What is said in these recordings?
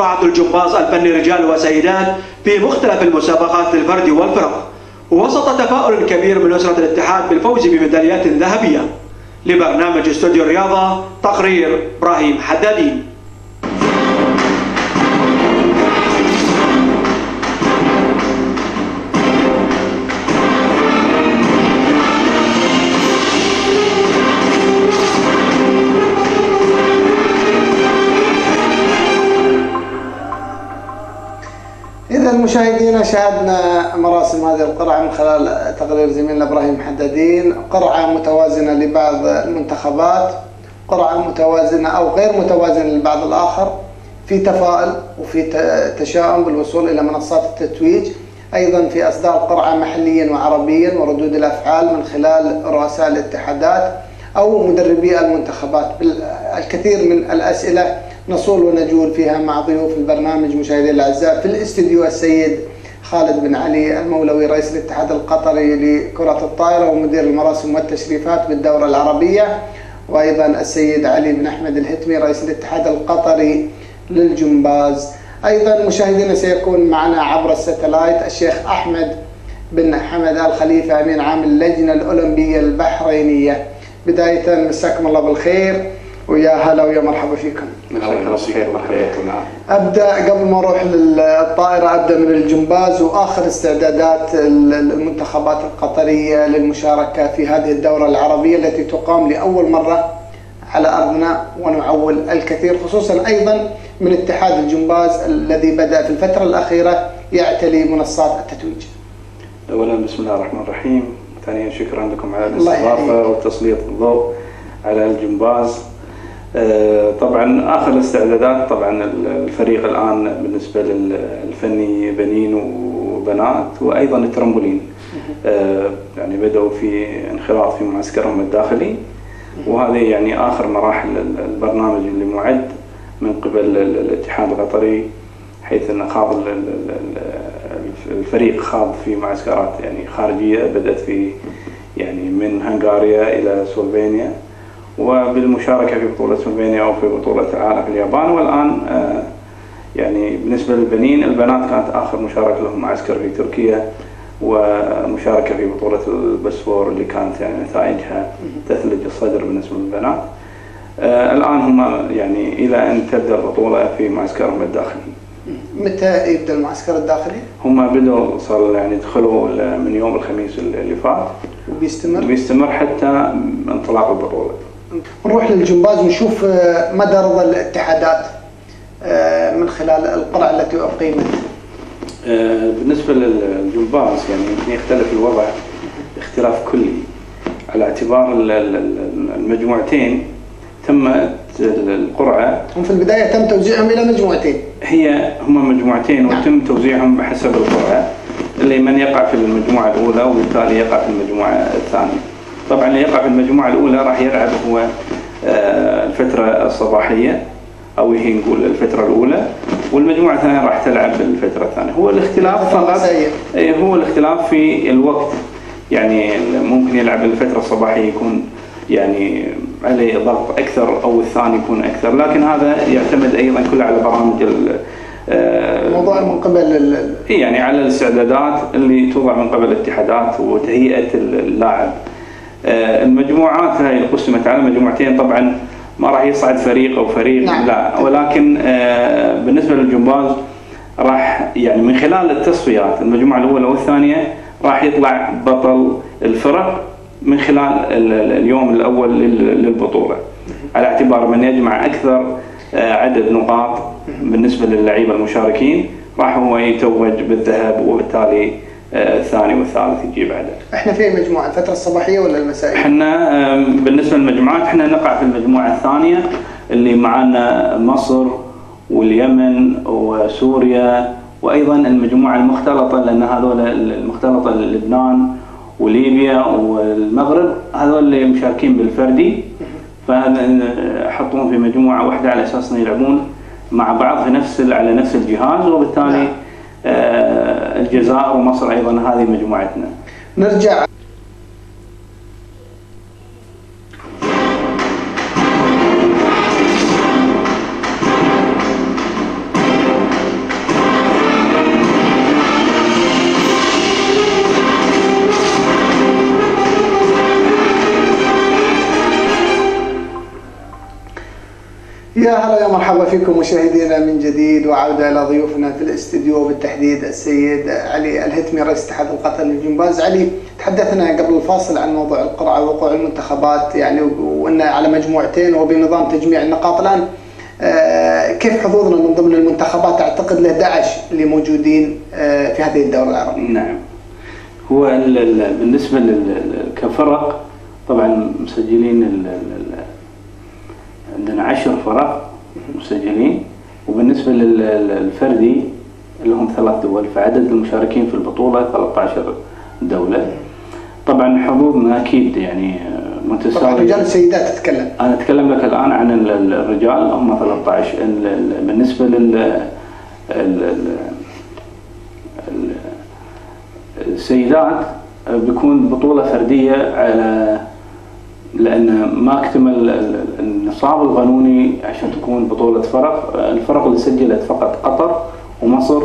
قرعة الجمباز الفني رجال وسيدات في مختلف المسابقات للفرد والفرق. وسط تفاؤل كبير من أسرة الاتحاد بالفوز بميداليات ذهبية. لبرنامج استوديو الرياضة تقرير إبراهيم حدادي. مشاهدينا شاهدنا مراسم هذه القرعة من خلال تقرير زميلنا إبراهيم حدادين. قرعة متوازنة لبعض المنتخبات قرعة متوازنة أو غير متوازنة للبعض الآخر. في تفاؤل وفي تشاؤم بالوصول إلى منصات التتويج. أيضا في إصدار قرعة محليا وعربيا وردود الأفعال من خلال رؤساء الاتحادات أو مدربي المنتخبات. الكثير من الأسئلة نصول ونجول فيها مع ضيوف البرنامج مشاهدينا الأعزاء في الاستديو السيد خالد بن علي المولوي رئيس الاتحاد القطري لكرة الطائرة ومدير المراسم والتشريفات بالدورة العربية وأيضا السيد علي بن أحمد الهتمي رئيس الاتحاد القطري للجمباز. أيضا مشاهدينا سيكون معنا عبر الستلايت الشيخ أحمد بن حمد ال خليفه أمين عام اللجنة الأولمبية البحرينية. بدايه مساكم الله بالخير. ويا هلا ويا مرحبا فيكم. الله خير مرحبا. أبدأ قبل ما أروح للطائرة أبدأ من الجمباز وآخر استعدادات المنتخبات القطرية للمشاركة في هذه الدورة العربية التي تقام لأول مرة على أرضنا ونعول الكثير خصوصا أيضا من اتحاد الجمباز الذي بدأ في الفترة الأخيرة يعتلي منصات التتويج. اولا بسم الله الرحمن الرحيم، ثانيا شكرا لكم على الاستضافة وتسليط الضوء على الجمباز. طبعا آخر الاستعدادات طبعا الفريق الآن بالنسبة للفني بنين وبنات وأيضا الترمبولين آه، يعني بدأوا في انخراط في معسكرهم الداخلي وهذه يعني آخر مراحل البرنامج اللي معد من قبل الاتحاد القطري حيث إن خاض الفريق خاض في معسكرات يعني خارجية بدأت في يعني من هنغاريا إلى سلوفينيا. وبالمشاركة في بطولة سلوفينيا أو في بطولة العالم في اليابان. والآن آه، يعني بالنسبة للبنين البنات كانت آخر مشاركة لهم معسكر في تركيا ومشاركة في بطولة البسفور اللي كانت يعني نتائجها تثلج الصدر بالنسبة للبنات. آه، الآن هم يعني إلى أن تبدأ البطولة في معسكرهم الداخلي. متى يبدأ المعسكر الداخلي؟ هم بدأوا صار يعني دخلوا من يوم الخميس اللي فات. وبيستمر؟ بيستمر حتى انطلاق البطولة. نروح للجمباز ونشوف آه، مدى رضا الاتحادات آه، من خلال القرعة التي أقيمت. آه، بالنسبة للجمباز يعني يختلف الوضع اختلاف كلي على اعتبار المجموعتين تمت القرعة هم في البداية تم توزيعهم إلى مجموعتين. هي هم مجموعتين نعم. وتم توزيعهم بحسب القرعة اللي من يقع في المجموعة الأولى وبالتالي يقع في المجموعة الثانية. طبعا اللي يقع في المجموعة الأولى راح يلعب هو آه، الفترة الصباحية أو هي نقول الفترة الأولى والمجموعة الثانية راح تلعب الفترة الثانية. هو الاختلاف فقط هو الاختلاف في الوقت. يعني ممكن يلعب الفترة الصباحية يكون يعني عليه ضغط أكثر أو الثاني يكون أكثر. لكن هذا يعتمد أيضا كله على برامج الموضوع آه، من قبل يعني على الاستعدادات اللي توضع من قبل الاتحادات وتهيئة اللاعب. المجموعات هاي قسمت على مجموعتين طبعا ما راح يصعد فريق أو فريق نعم. لا ولكن آه، بالنسبة للجمباز راح يعني من خلال التصفيات المجموعة الأولى والثانية راح يطلع بطل الفرق من خلال اليوم الأول للبطولة على اعتبار من يجمع أكثر آه، عدد نقاط بالنسبة للعيبة المشاركين راح هو يتوج بالذهب وبالتالي الثاني والثالث يجيب عدد. إحنا في مجموعة الفترة الصباحية ولا المسائية؟ إحنا بالنسبة للمجموعات إحنا نقع في المجموعة الثانية اللي معنا مصر واليمن وسوريا وأيضا المجموعة المختلطة لأن هذول المختلطة لبنان وليبيا والمغرب هذول اللي مشاركين بالفردي فحطوهم في مجموعة واحدة على أساس إنه يلعبون مع بعض في نفس على نفس الجهاز وبالتالي نعم. آه، الجزائر ومصر أيضا هذه مجموعتنا. نرجع يا هلا يا مرحبا فيكم مشاهدينا من جديد وعودة إلى ضيوفنا في الاستديو بالتحديد السيد علي الهتمي رئيس اتحاد القتل للجمباز علي تحدثنا قبل الفاصل عن موضوع القرعة ووقوع المنتخبات يعني وأن على مجموعتين وبنظام تجميع النقاط الآن آه، كيف حظوظنا من ضمن المنتخبات أعتقد له 11 اللي موجودين آه، في هذه الدورة العربية. نعم. هو بالنسبة كفرق طبعا مسجلين عندنا عشر فرق مسجلين. وبالنسبة للفردي اللي هم ثلاث دول فعدد المشاركين في البطولة 13 دولة. طبعا حظوظنا أكيد يعني متساوي طبعا الرجال والسيدات تتكلم. أنا أتكلم لك الآن عن الرجال هم 13 بالنسبة لل السيدات بيكون بطولة فردية على لأن ما أكتمل النصاب القانوني عشان تكون بطولة فرق. الفرق اللي سجلت فقط قطر ومصر.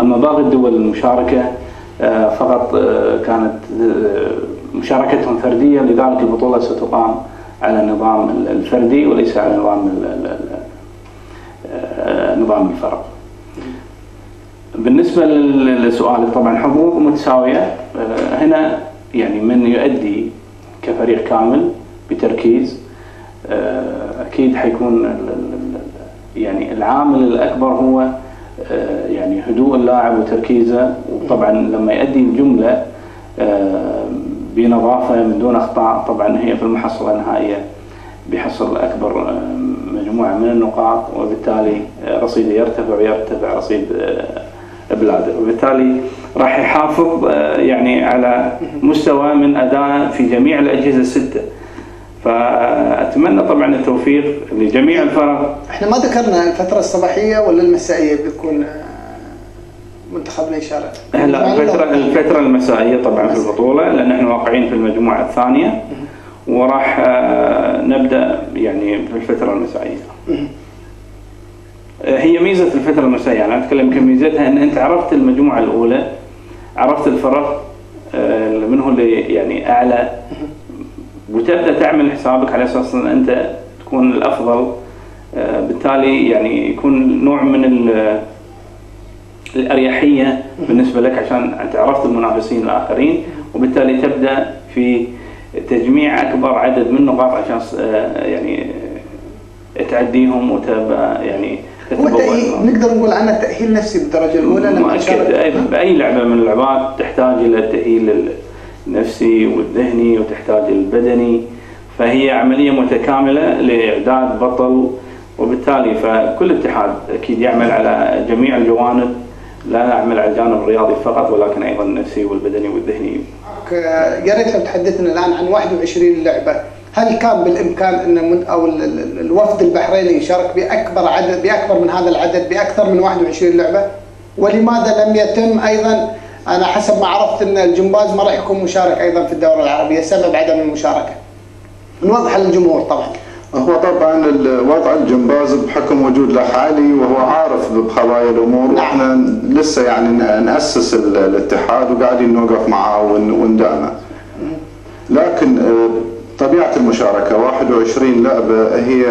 أما باقي الدول المشاركة آه، فقط آه، كانت آه، مشاركتهم فردية لذلك البطولة ستقام على النظام الفردي وليس على نظام نظام الفرق. بالنسبة للسؤال طبعا حظوظ متساوية. هنا يعني من يؤدي كفريق كامل بتركيز. أكيد حيكون يعني العامل الأكبر هو يعني هدوء اللاعب وتركيزه. وطبعا لما يؤدي الجملة بنظافة من دون أخطاء طبعا هي في المحصلة النهائية بيحصل أكبر مجموعة من النقاط. وبالتالي رصيده يرتفع ويرتفع رصيد بلاده وبالتالي راح يحافظ يعني على مستوى من أداء في جميع الأجهزة الستة. فأتمنى طبعا التوفيق لجميع الفرق إحنا ما ذكرنا الفترة الصباحية ولا المسائية بتكون منتخبنا يشارك هلا الفترة الفترة المسائية طبعا في البطولة لأن إحنا واقعين في المجموعة الثانية. وراح آه، نبدأ يعني في الفترة المسائية. آه، هي ميزة الفترة المسائية أنا أتكلم كميزتها أن أنت عرفت المجموعة الأولى عرفت الفرق آه، من هو اللي يعني أعلى. وتبدأ تعمل حسابك على أساس أن أنت تكون الأفضل بالتالي يعني يكون نوع من الأريحية بالنسبة لك عشان أنت عرفت المنافسين الآخرين وبالتالي تبدأ في تجميع أكبر عدد من النقاط عشان آه، يعني تعديهم وتبقى يعني نقدر نقول عنه تأهيل نفسي بالدرجة الأولى لما تشارك. بأي لعبة من اللعبات تحتاج إلى التاهيل النفسي والذهني وتحتاج البدني فهي عملية متكاملة لإعداد بطل وبالتالي فكل اتحاد أكيد يعمل على جميع الجوانب لا نعمل على الجانب الرياضي فقط ولكن أيضا النفسي والبدني والذهني. يا ريت لو تحدثنا الآن عن 21 لعبة، هل كان بالإمكان أن أو الوفد البحريني يشارك بأكبر عدد بأكبر من هذا العدد بأكثر من 21 لعبة؟ ولماذا لم يتم أيضا أنا حسب ما عرفت إن الجمباز ما راح يكون مشارك أيضا في الدوره العربيه سبب عدم المشاركة. نوضح للجمهور طبعا. هو طبعا وضع الجمباز بحكم وجود له حالي وهو عارف بخبايا الأمور وإحنا لسه يعني نأسس الاتحاد وقاعدين نوقف معاه وندعمه. لكن آه، طبيعة المشاركة 21 لعبة هي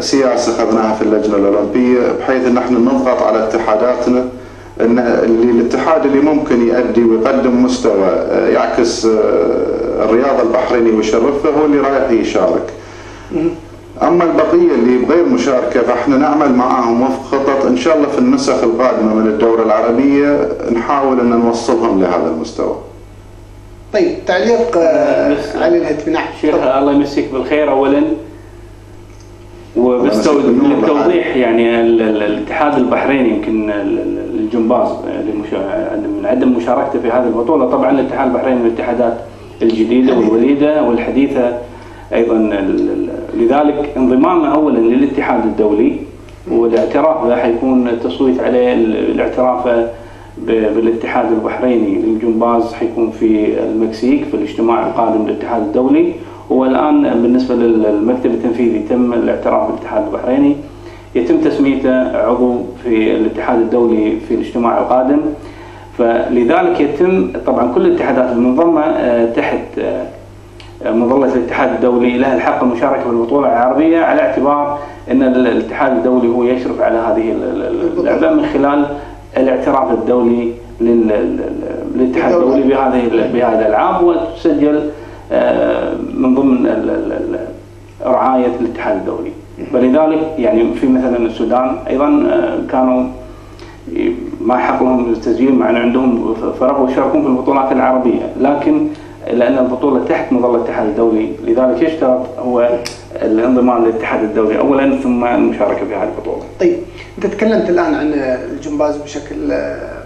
سياسة اخذناها في اللجنة الأولمبية بحيث إن إحنا نضغط على اتحاداتنا إن اللي الاتحاد اللي ممكن يؤدي ويقدم مستوى آه، يعكس آه، الرياضه البحرينيه ويشرفها هو اللي رايح يشارك. أما البقية اللي بغير مشاركة فإحنا نعمل معاهم وفق خطط إن شاء الله في النسخ القادمة من الدورة العربية نحاول إن نوصلهم لهذا المستوى. طيب تعليق آه، علي الهدفي نعم شيخ الله يمسيك بالخير. اولا وبس للتوضيح يعني الاتحاد البحريني يمكن الجمباز من عدم مشاركته في هذه البطولة. طبعا الاتحاد البحريني من الاتحادات الجديدة والوليدة والحديثة أيضا لذلك انضمامنا اولا للاتحاد الدولي والاعتراف به حيكون تصويت عليه الاعتراف بالاتحاد البحريني. للجمباز حيكون في المكسيك في الاجتماع القادم للاتحاد الدولي. والآن بالنسبة للمكتب التنفيذي تم الاعتراف بالاتحاد البحريني. يتم تسميته عضو في الاتحاد الدولي في الاجتماع القادم. فلذلك يتم طبعا كل الاتحادات المنظمة آه، تحت آه، مظلة الاتحاد الدولي لها الحق المشاركة في البطولة العربية على اعتبار إن الاتحاد الدولي هو يشرف على هذه اللعبه من خلال الاعتراف الدولي للاتحاد الدولي بهذه بهذه الالعاب وتسجل آه، من ضمن رعاية الاتحاد الدولي. ولذلك يعني في مثلا السودان أيضا آه، كانوا ما يحق لهم التسجيل مع إن عندهم فرق ويشاركون في البطولات العربية لكن لأن البطولة تحت مظلة الاتحاد الدولي لذلك يشترط هو الانضمام للاتحاد الدولي اولا ثم المشاركة في هذه البطولة. طيب أنت تكلمت الآن عن الجمباز بشكل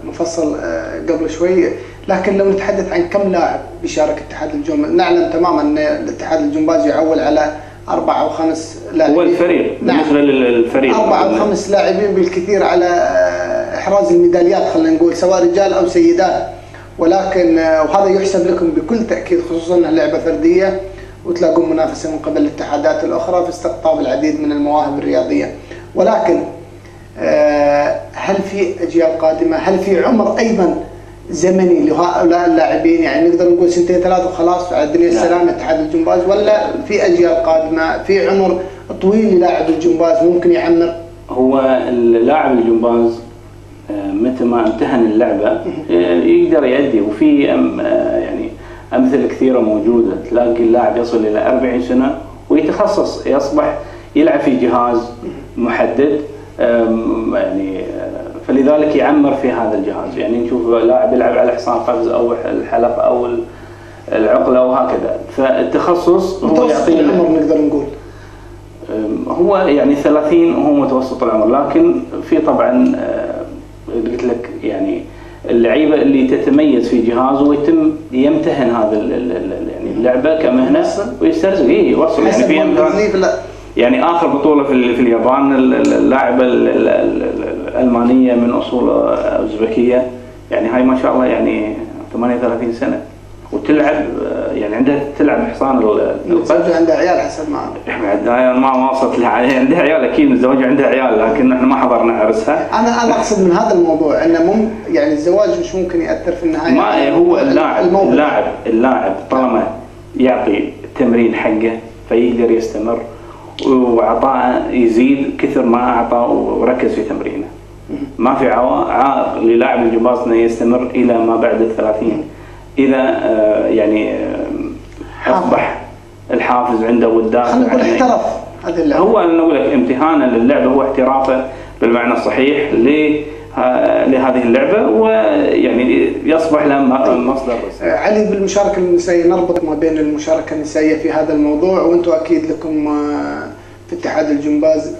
مفصل آه، قبل شوي لكن لو نتحدث عن كم لاعب بيشارك اتحاد الجمباز نعلم تماما إن الاتحاد الجمباز يعول على أربع أو خمس لاعبين هو الفريق نعم. بالنسبة للفريق أربع أو خمس لاعبين بالكثير على آه، إحراز الميداليات خلينا نقول سواء رجال أو سيدات ولكن آه، وهذا يحسب لكم بكل تأكيد خصوصا إنها لعبة فردية وتلاقون منافسة من قبل الاتحادات الأخرى في استقطاب العديد من المواهب الرياضية ولكن آه، هل في أجيال قادمة؟ هل في عمر أيضا زمني لهؤلاء اللاعبين يعني نقدر نقول سنتين ثلاث وخلاص على الدنيا السلام اتحاد الجمباز. ولا في أجيال قادمة في عمر طويل للاعب الجمباز ممكن يعمر؟ هو اللاعب الجمباز آه، متى ما امتهن اللعبة آه، يقدر يؤدي وفي يعني أمثلة كثيرة موجودة. تلاقي اللاعب يصل إلى 40 سنة ويتخصص يصبح يلعب في جهاز محدد يعني فلذلك يعمر في هذا الجهاز. يعني نشوف لاعب يلعب على حصان قفز أو الحلق أو العقلة وهكذا فالتخصص هو يعطي العمر نقدر نقول. هو يعني 30 هو متوسط العمر. لكن في طبعا قلت لك يعني اللعيبة اللي تتميز في جهاز ويتم يمتهن هذا يعني اللعبة كمهنة ويسترزق. اي يوصل. يعني في يعني آخر بطولة في, في اليابان اللاعبه الألمانية من أصول أوزبكية. يعني هاي ما شاء الله يعني 38 سنة. وتلعب يعني عندها تلعب حصان القلب. عندها عيال حسب ما عندها. ما ما وصلت لها. عندها عيال أكيد متزوجه عندها عيال لكن إحنا ما حضرنا عرسها. أنا أنا أقصد من هذا الموضوع إنه مم يعني الزواج مش ممكن يأثر في النهاية. ما هو اللاعب اللاعب اللاعب طالما يعطي التمرين حقه فيقدر يستمر. وعطاء يزيد كثر ما اعطى وركز في تمرينه. ما في عائق للاعب الجمباز انه يستمر إلى ما بعد الثلاثين. إذا آه، يعني آه، أصبح الحافز عنده والدافع خلينا نقول احترف هذه اللعبة. هو أنا أقول لك امتهانا للعبه هو احترافه بالمعنى الصحيح لهذه اللعبة ويعني يصبح له مصدر آه، علي بالمشاركة النسائية نربط ما بين المشاركة النسائية في هذا الموضوع وأنتم أكيد لكم في اتحاد الجمباز.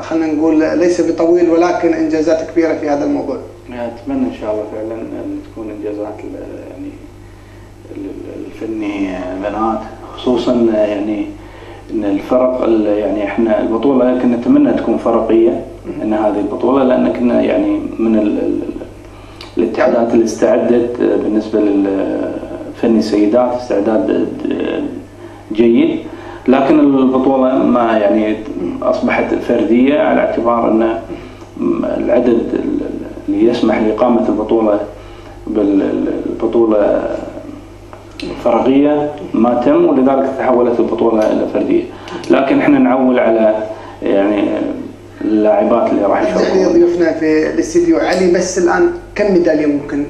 خلينا نقول ليس بطويل ولكن إنجازات كبيرة في هذا الموضوع. أتمنى إن شاء الله فعلا أن تكون إنجازات يعني الفني بنات. خصوصا يعني إن الفرق يعني إحنا البطولة كنا نتمنى تكون فرقية. إن هذه البطولة لأن كنا يعني من الاتحادات اللي استعدت بالنسبة للفني السيدات استعداد جيد. لكن البطولة ما يعني أصبحت فردية على اعتبار إن العدد اللي يسمح لإقامة البطولة بالبطوله فرغيه ما تم ولذلك تحولت البطولة إلى فردية. لكن إحنا نعول على يعني اللاعبات اللي راح يشاركون ضيوفنا في الاستديو علي بس الآن كم ميدالية ممكن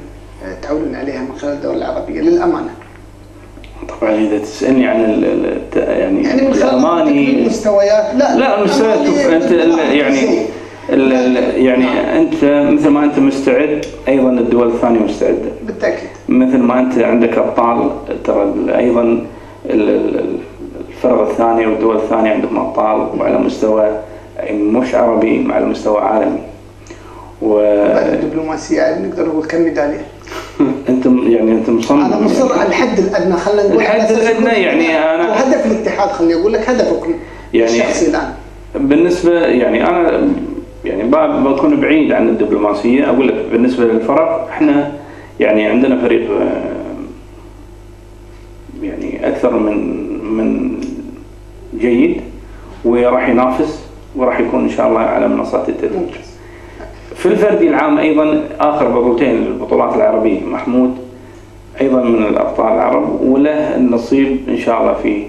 تعولون عليها من خلال الدولة العربية للأمانة؟ طبعا إذا تسألني عن ال يعني يعني من خلال المستويات لا لا المستويات أنت يعني يعني أنت مثل ما أنت مستعد أيضا الدول الثانية مستعدة. بالتأكيد. مثل ما أنت عندك أبطال ترى أيضا الفرق الثانية والدول الثانية عندهم أبطال وعلى مستوى مش عربي مع المستوى عالمي. و الدبلوماسية يعني نقدر نقول كم ميدالية؟ أنت يعني أنت مصمم أنا مصر على الحد الأدنى خلينا نقول الحد الأدنى يعني أنا هدف الاتحاد خليني أقول لك هدفكم يعني الشخصي الآن. بالنسبة يعني أنا يعني بكون بعيد عن الدبلوماسية أقول لك بالنسبة للفرق إحنا يعني عندنا فريق آه، يعني أكثر من من جيد وراح ينافس. وراح يكون إن شاء الله على منصات التتويج. في الفردي العام أيضا آخر بطولتين البطولات العربية محمود أيضا من الأبطال العرب وله النصيب إن شاء الله في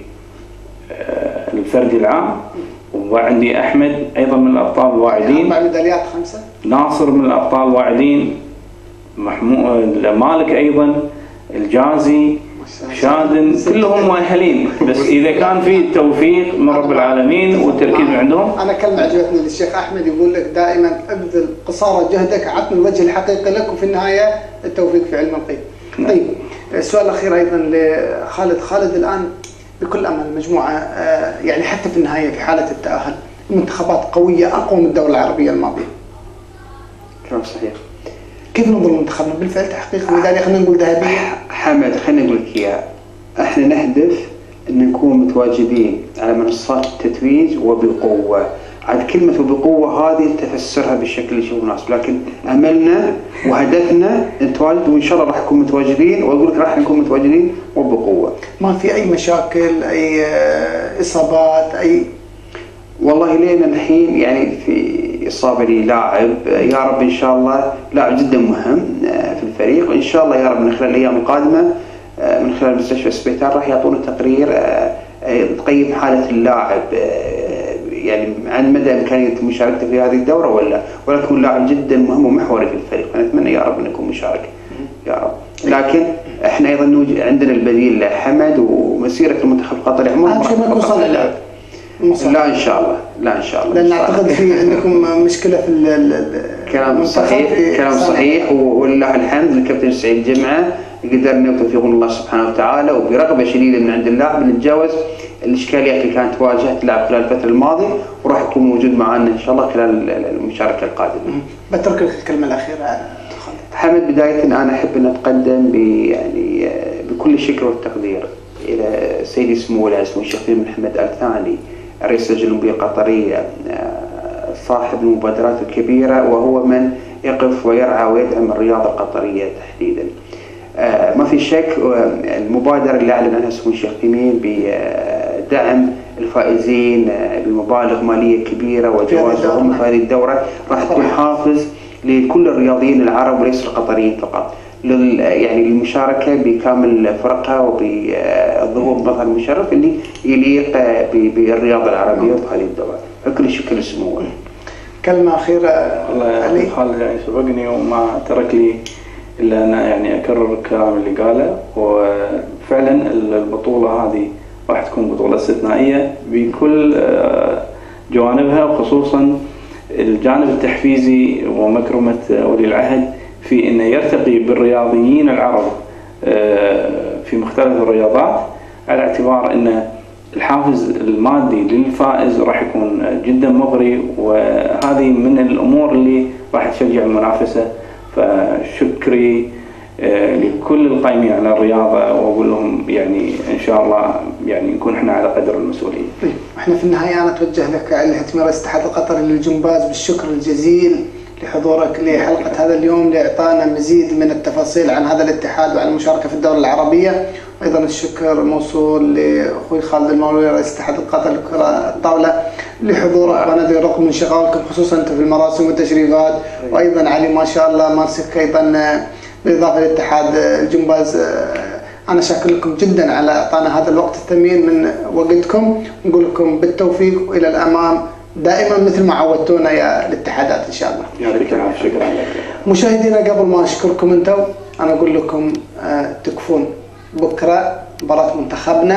آه، الفردي العام. وعندي أحمد أيضا من الأبطال الواعدين. أربع ميداليات خمسة. ناصر من الأبطال الواعدين. محمود مالك أيضا. الجازي شادن كلهم مؤهلين بس إذا كان في توفيق من رب العالمين والتركيز من عندهم أنا كلمة عجبتني للشيخ أحمد يقول لك دائما أبذل قصارى جهدك عطني الوجه الحقيقي لك وفي النهاية التوفيق في علم الغيب. نعم. طيب السؤال الأخير أيضا لخالد، خالد الآن بكل أمل مجموعة آه، يعني حتى في النهاية في حالة التأهل منتخبات قوية أقوى من الدولة العربية الماضية. كلام صحيح كيف ننظر لمنتخبنا بالفعل تحقيق ميداليه خلينا نقول ذهبيه؟ حمد خليني أقول لك إياه. إحنا نهدف إن نكون متواجدين على منصات التتويج وبقوة. عاد كلمة وبقوة هذه تفسرها بالشكل اللي يشوفه الناس. لكن أملنا وهدفنا نتواجد وإن شاء الله راح نكون متواجدين. وأقول لك راح نكون متواجدين وبقوة. ما في أي مشاكل أي آه، إصابات اي والله لين الحين يعني في إصابة لي لاعب. يا رب إن شاء الله لاعب جدا مهم آه، في الفريق. وإن شاء الله يا رب من خلال الأيام القادمة آه، من خلال مستشفى سبيتال راح يعطونا تقرير آه، تقيم حالة اللاعب يعني عن مدى إمكانية مشاركته في هذه الدورة ولا ولكن لاعب جدا مهم ومحوري في الفريق. فنتمنى يا رب أن يكون مشارك. يا رب. لكن إحنا أيضا عندنا البديل حمد ومسيرة المنتخب القطري شيء ما يكون صانع لعب لا إن شاء الله. لا إن شاء الله. لأن. أعتقد في عندكم مشكلة في كلام صحيح كلام. صحيح. ولله الحمد الكابتن سعيد جمعة قدرنا وتوفيق من الله سبحانه وتعالى وبرغبة شديدة من عند اللاعب نتجاوز الإشكاليات اللي كانت واجهت اللاعب خلال الفترة الماضية وراح يكون موجود معنا إن شاء الله خلال ال- ال- المشاركة القادمة. بترك لك الكلمة الأخيرة خالد. حمد بداية أنا أحب أن أتقدم ب يعني بكل الشكر والتقدير إلى سيدي سمو ولي سمو الشيخ محمد آل ثاني رئيس الأولمبية القطرية آه، صاحب المبادرات الكبيرة وهو من يقف ويرعى ويدعم الرياضة القطرية تحديدا. آه، ما في شك آه، المبادرة اللي أعلن عنها سمو الشيخ تميم بدعم الفائزين بمبالغ مالية كبيرة وجوائزهم في هذه الدورة راح تكون حافز لكل الرياضيين العرب وليس القطريين فقط. لل يعني للمشاركة بكامل فرقها وبالظهور بمظهر مشرف اللي يليق ب- بالرياضة العربية وفي هذه الدورة فكل الشكر لسموه كلمة أخيرة والله علي؟ خالد يعني سبقني وما ترك لي إلا أن يعني أكرر الكلام اللي قاله. وفعلا البطولة هذه راح تكون بطولة استثنائية بكل آه، جوانبها وخصوصا الجانب التحفيزي ومكرمة ولي العهد. في انه يرتقي بالرياضيين العرب آه، في مختلف الرياضات على اعتبار انه الحافز المادي للفائز راح يكون جدا مغري وهذه من الأمور اللي راح تشجع المنافسة فشكري آه، لكل القائمين على الرياضة وأقول لهم يعني إن شاء الله يعني نكون إحنا على قدر المسؤولية. طيب إحنا في النهاية أنا أتوجه لك الهتمي رئيس الاتحاد القطري للجمباز بالشكر الجزيل لحضورك لحلقة هذا اليوم لإعطانا مزيد من التفاصيل عن هذا الاتحاد وعن المشاركة في الدولة العربية. وأيضا الشكر موصول لأخوي خالد المولوي رئيس الاتحاد القطري لكره الطاولة لحضورك ونذر رقم من شغالكم خصوصا انت في المراسم والتشريفات. وأيضا علي ما شاء الله ماسك أيضا بالاضافه لاتحاد الجمباز أنا شاكر لكم جدا على إعطانا هذا الوقت الثمين من وقتكم. نقول لكم بالتوفيق وإلى الأمام. دائما مثل ما عودتونا يا الاتحادات إن شاء الله. يعطيك العافيه شكرا لك. مشاهدينا قبل ما اشكركم أنتم أنا أقول لكم آه، تكفون بكرة مباراة منتخبنا.